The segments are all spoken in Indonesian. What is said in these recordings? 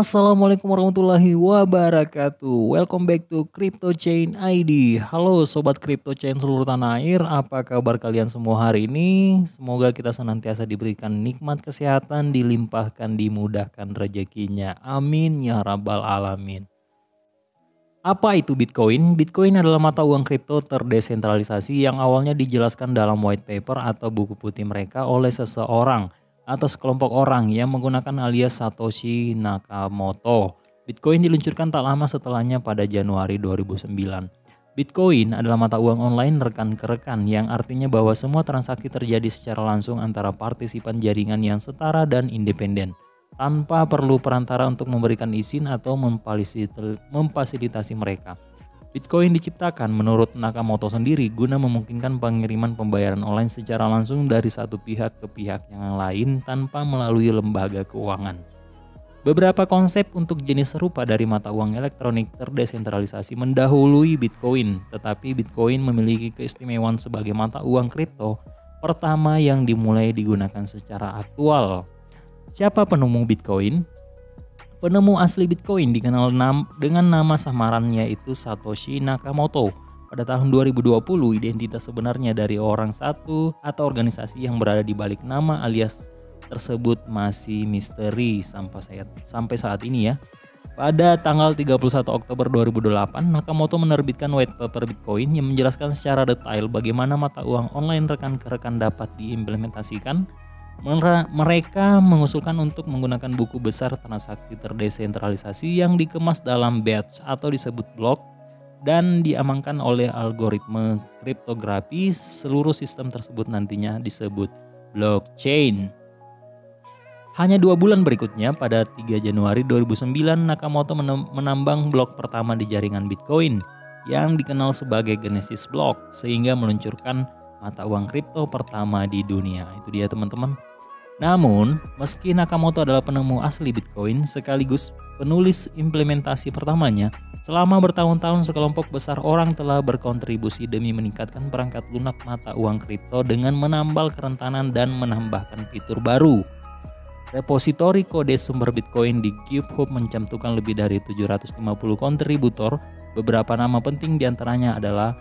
Assalamualaikum warahmatullahi wabarakatuh. Welcome back to Crypto Chain ID. Halo sobat Crypto Chain seluruh tanah air, apa kabar kalian semua hari ini? Semoga kita senantiasa diberikan nikmat kesehatan, dilimpahkan, dimudahkan rezekinya. Amin ya rabbal alamin. Apa itu Bitcoin? Bitcoin adalah mata uang kripto terdesentralisasi yang awalnya dijelaskan dalam white paper atau buku putih mereka oleh seseorang atau sekelompok orang yang menggunakan alias Satoshi Nakamoto. Bitcoin diluncurkan tak lama setelahnya pada Januari 2009. Bitcoin adalah mata uang online rekan ke rekan yang artinya bahwa semua transaksi terjadi secara langsung antara partisipan jaringan yang setara dan independen tanpa perlu perantara untuk memberikan izin atau memfasilitasi mereka. Bitcoin diciptakan menurut Nakamoto sendiri guna memungkinkan pengiriman pembayaran online secara langsung dari satu pihak ke pihak yang lain tanpa melalui lembaga keuangan. Beberapa konsep untuk jenis serupa dari mata uang elektronik terdesentralisasi mendahului Bitcoin, tetapi Bitcoin memiliki keistimewaan sebagai mata uang kripto pertama yang dimulai digunakan secara aktual. Siapa penemu Bitcoin? Penemu asli Bitcoin dikenal dengan nama samaran yaitu Satoshi Nakamoto. Pada tahun 2020, identitas sebenarnya dari orang satu atau organisasi yang berada di balik nama alias tersebut masih misteri sampai saat, sampai saat ini ya. Pada tanggal 31 Oktober 2008, Nakamoto menerbitkan white paper Bitcoin yang menjelaskan secara detail bagaimana mata uang online rekan ke rekan dapat diimplementasikan mereka mengusulkan untuk menggunakan buku besar transaksi terdesentralisasi yang dikemas dalam batch atau disebut blok dan diamankan oleh algoritma kriptografi seluruh sistem tersebut nantinya disebut blockchain. Hanya dua bulan berikutnya, pada 3 Januari 2009, Nakamoto menambang blok pertama di jaringan Bitcoin yang dikenal sebagai Genesis Block sehingga meluncurkan mata uang kripto pertama di dunia. Itu dia teman-teman. Namun, meski Nakamoto adalah penemu asli Bitcoin sekaligus penulis implementasi pertamanya, selama bertahun-tahun sekelompok besar orang telah berkontribusi demi meningkatkan perangkat lunak mata uang kripto dengan menambal kerentanan dan menambahkan fitur baru. Repositori kode sumber Bitcoin di GitHub mencantumkan lebih dari 750 kontributor. Beberapa nama penting di antaranya adalah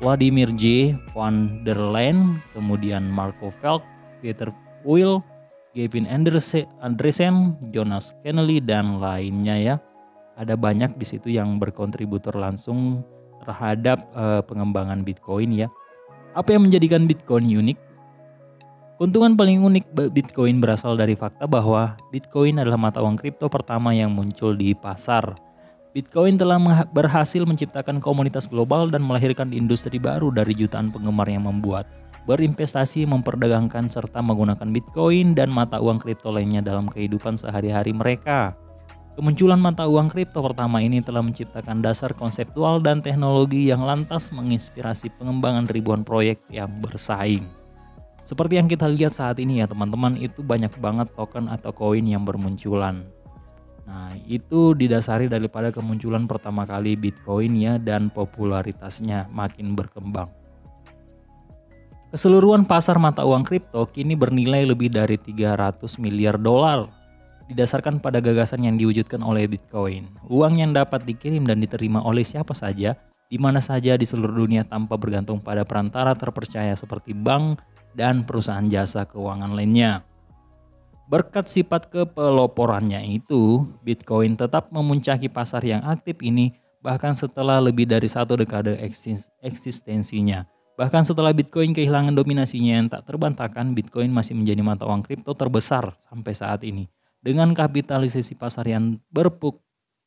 Vladimir J. van der Leyen, kemudian Marco Felk, Peter Will, Gavin Andresen, Jonas Kennedy dan lainnya ya. Ada banyak di situ yang berkontributor langsung terhadap uh, pengembangan Bitcoin ya. Apa yang menjadikan Bitcoin unik? Keuntungan paling unik Bitcoin berasal dari fakta bahwa Bitcoin adalah mata uang kripto pertama yang muncul di pasar. Bitcoin telah berhasil menciptakan komunitas global dan melahirkan industri baru dari jutaan penggemar yang membuat berinvestasi, memperdagangkan serta menggunakan Bitcoin dan mata uang kripto lainnya dalam kehidupan sehari-hari mereka. Kemunculan mata uang kripto pertama ini telah menciptakan dasar konseptual dan teknologi yang lantas menginspirasi pengembangan ribuan proyek yang bersaing. Seperti yang kita lihat saat ini ya teman-teman, itu banyak banget token atau koin yang bermunculan. Nah, itu didasari daripada kemunculan pertama kali Bitcoin ya dan popularitasnya makin berkembang. Keseluruhan pasar mata uang kripto kini bernilai lebih dari 300 miliar dolar. Didasarkan pada gagasan yang diwujudkan oleh Bitcoin, uang yang dapat dikirim dan diterima oleh siapa saja, di mana saja di seluruh dunia tanpa bergantung pada perantara terpercaya seperti bank dan perusahaan jasa keuangan lainnya. Berkat sifat kepeloporannya itu, Bitcoin tetap memuncaki pasar yang aktif ini bahkan setelah lebih dari satu dekade eksistensinya. Bahkan setelah Bitcoin kehilangan dominasinya yang tak terbantahkan, Bitcoin masih menjadi mata uang kripto terbesar sampai saat ini. Dengan kapitalisasi pasar yang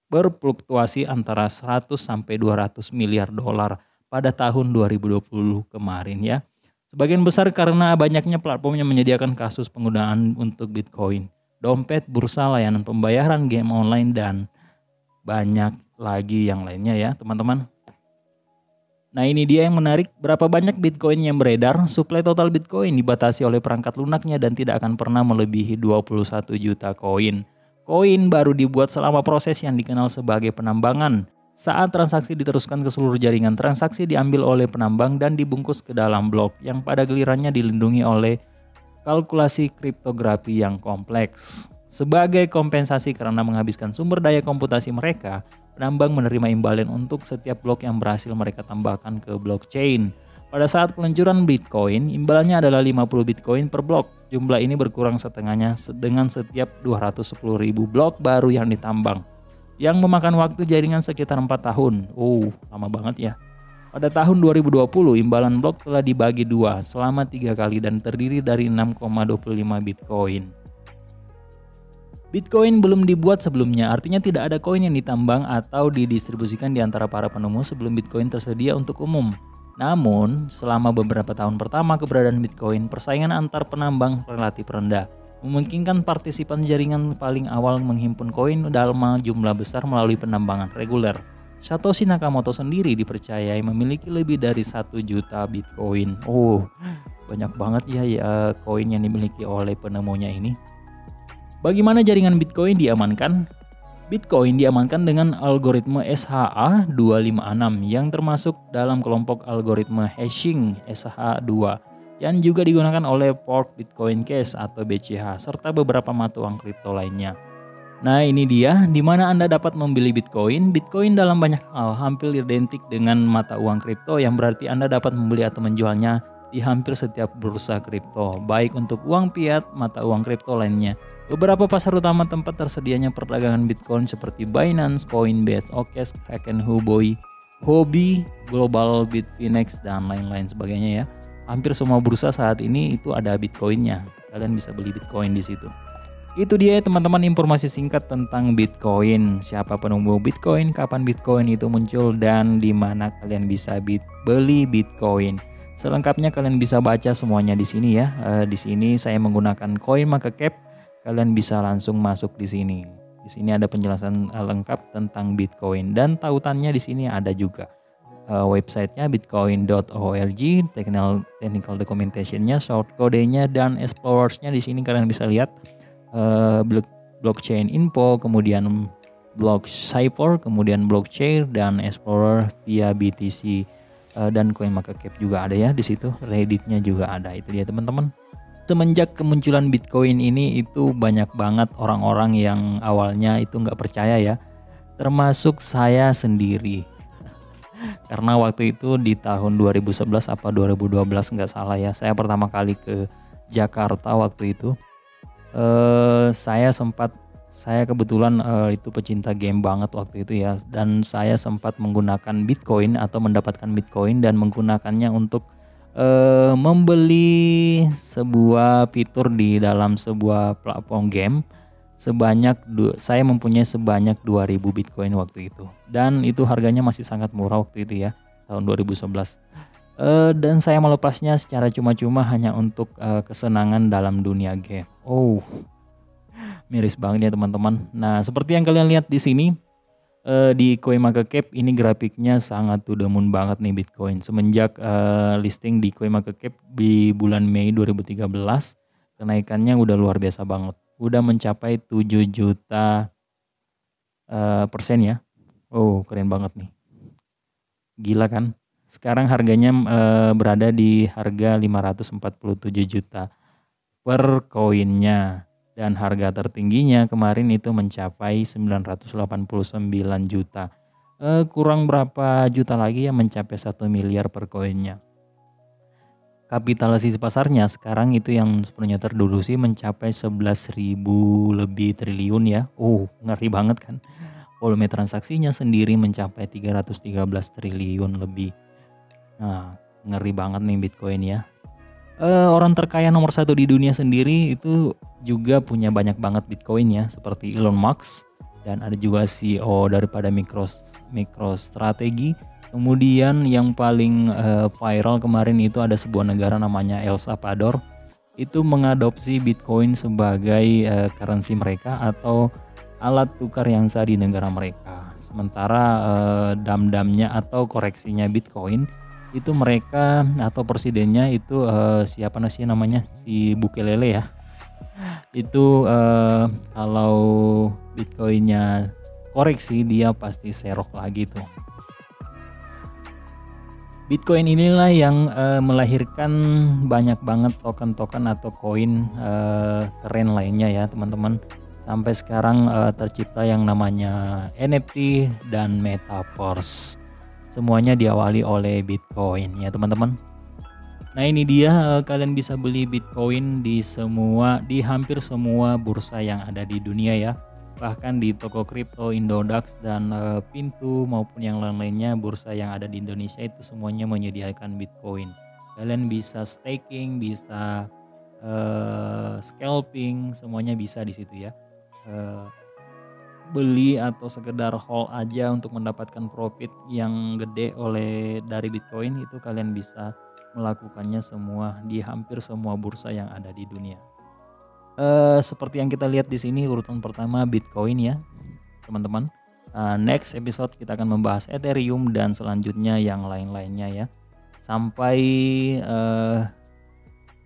berfluktuasi antara 100 sampai 200 miliar dolar pada tahun 2020 kemarin ya. Sebagian besar karena banyaknya platform yang menyediakan kasus penggunaan untuk Bitcoin, dompet, bursa, layanan pembayaran, game online, dan banyak lagi yang lainnya ya teman-teman. Nah ini dia yang menarik, berapa banyak Bitcoin yang beredar, suplai total Bitcoin dibatasi oleh perangkat lunaknya dan tidak akan pernah melebihi 21 juta koin. Koin baru dibuat selama proses yang dikenal sebagai penambangan. Saat transaksi diteruskan ke seluruh jaringan, transaksi diambil oleh penambang dan dibungkus ke dalam blok yang pada gilirannya dilindungi oleh kalkulasi kriptografi yang kompleks. Sebagai kompensasi karena menghabiskan sumber daya komputasi mereka, penambang menerima imbalan untuk setiap blok yang berhasil mereka tambahkan ke blockchain. Pada saat peluncuran Bitcoin, imbalannya adalah 50 Bitcoin per blok. Jumlah ini berkurang setengahnya dengan setiap 210.000 blok baru yang ditambang. Yang memakan waktu jaringan sekitar 4 tahun. Oh, lama banget ya. Pada tahun 2020, imbalan blok telah dibagi dua selama tiga kali dan terdiri dari 6,25 Bitcoin. Bitcoin belum dibuat sebelumnya, artinya tidak ada koin yang ditambang atau didistribusikan di antara para penemu sebelum Bitcoin tersedia untuk umum. Namun, selama beberapa tahun pertama keberadaan Bitcoin, persaingan antar penambang relatif rendah, memungkinkan partisipan jaringan paling awal menghimpun koin dalam jumlah besar melalui penambangan reguler. Satoshi Nakamoto sendiri dipercayai memiliki lebih dari satu juta Bitcoin. Oh, banyak banget ya, ya koin yang dimiliki oleh penemunya ini. Bagaimana jaringan Bitcoin diamankan? Bitcoin diamankan dengan algoritma SHA-256 yang termasuk dalam kelompok algoritma hashing SHA-2 yang juga digunakan oleh Fork Bitcoin Cash atau BCH serta beberapa mata uang kripto lainnya. Nah ini dia, di mana Anda dapat membeli Bitcoin. Bitcoin dalam banyak hal hampir identik dengan mata uang kripto yang berarti Anda dapat membeli atau menjualnya di hampir setiap bursa kripto, baik untuk uang fiat, mata uang kripto lainnya. Beberapa pasar utama tempat tersedianya perdagangan Bitcoin seperti Binance, Coinbase, OKEx, Kraken, Huobi, Hobi, Global Bitfinex, dan lain-lain sebagainya ya. Hampir semua bursa saat ini itu ada Bitcoinnya. Kalian bisa beli Bitcoin di situ. Itu dia teman-teman informasi singkat tentang Bitcoin. Siapa penemu Bitcoin, kapan Bitcoin itu muncul dan di mana kalian bisa bit beli Bitcoin. Selengkapnya kalian bisa baca semuanya di sini ya. E, di sini saya menggunakan Coin Market Cap. Kalian bisa langsung masuk di sini. Di sini ada penjelasan eh, lengkap tentang Bitcoin dan tautannya di sini ada juga. E, websitenya bitcoin.org, technical technical documentationnya, short kodenya dan explorersnya di sini kalian bisa lihat uh, blockchain info, kemudian block cipher, kemudian blockchain dan explorer via BTC uh, eh, dan CoinMarketCap juga ada ya di situ. Redditnya juga ada itu dia teman-teman. Semenjak kemunculan Bitcoin ini itu banyak banget orang-orang yang awalnya itu nggak percaya ya, termasuk saya sendiri. Karena waktu itu di tahun 2011 apa 2012 nggak salah ya, saya pertama kali ke Jakarta waktu itu uh, saya sempat saya kebetulan uh, itu pecinta game banget waktu itu ya. Dan saya sempat menggunakan Bitcoin atau mendapatkan Bitcoin dan menggunakannya untuk uh, membeli sebuah fitur di dalam sebuah platform game sebanyak saya mempunyai sebanyak 2000 Bitcoin waktu itu. Dan itu harganya masih sangat murah waktu itu ya tahun 2011 Uh, dan saya melepasnya secara cuma-cuma hanya untuk uh, kesenangan dalam dunia game. Oh, miris banget ya teman-teman. Nah, seperti yang kalian lihat di sini uh, di CoinMarketCap ini grafiknya sangat to the banget nih Bitcoin. Semenjak uh, listing di CoinMarketCap di bulan Mei 2013, kenaikannya udah luar biasa banget. Udah mencapai 7 juta uh, persen ya. Oh, keren banget nih. Gila kan? Sekarang harganya e, berada di harga 547 juta per koinnya dan harga tertingginya kemarin itu mencapai 989 juta. E, kurang berapa juta lagi ya mencapai 1 miliar per koinnya. Kapitalisasi pasarnya sekarang itu yang sepenuhnya terdulusi mencapai 11.000 lebih triliun ya. Oh, ngeri banget kan. Volume transaksinya sendiri mencapai 313 triliun lebih. Nah, ngeri banget nih Bitcoin ya. Uh, orang terkaya nomor satu di dunia sendiri itu juga punya banyak banget Bitcoin ya, seperti Elon Musk dan ada juga CEO daripada Micros MicroStrategy. Kemudian yang paling uh, viral kemarin itu ada sebuah negara namanya El Salvador itu mengadopsi Bitcoin sebagai uh, currency mereka atau alat tukar yang sah di negara mereka. Sementara uh, dam-damnya atau koreksinya Bitcoin itu mereka atau presidennya itu uh, siapa nasi namanya? Si Bukelele ya. Itu uh, kalau bitcoinnya koreksi dia pasti serok lagi tuh. Bitcoin inilah yang uh, melahirkan banyak banget token-token atau koin uh, keren lainnya ya teman-teman. Sampai sekarang uh, tercipta yang namanya NFT dan Metaverse. Semuanya diawali oleh Bitcoin ya teman-teman. Nah ini dia uh, kalian bisa beli Bitcoin di semua di hampir semua bursa yang ada di dunia ya. Bahkan di toko kripto, Indodax dan uh, Pintu maupun yang lain-lainnya bursa yang ada di Indonesia itu semuanya menyediakan Bitcoin. Kalian bisa staking, bisa uh, scalping, semuanya bisa di situ ya. Uh, beli atau sekedar hold aja untuk mendapatkan profit yang gede oleh dari Bitcoin itu kalian bisa melakukannya semua di hampir semua bursa yang ada di dunia. Uh, seperti yang kita lihat di sini urutan pertama Bitcoin ya, teman-teman. Uh, next episode kita akan membahas Ethereum dan selanjutnya yang lain-lainnya ya. Sampai uh,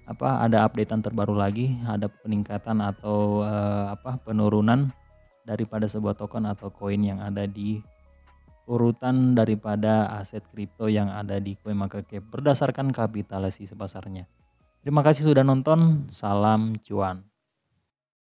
apa ada updatean terbaru lagi, ada peningkatan atau uh, apa penurunan daripada sebuah token atau koin yang ada di urutan daripada aset kripto yang ada di CoinMarketCap berdasarkan kapitalisasi pasarnya. Terima kasih sudah nonton, salam cuan.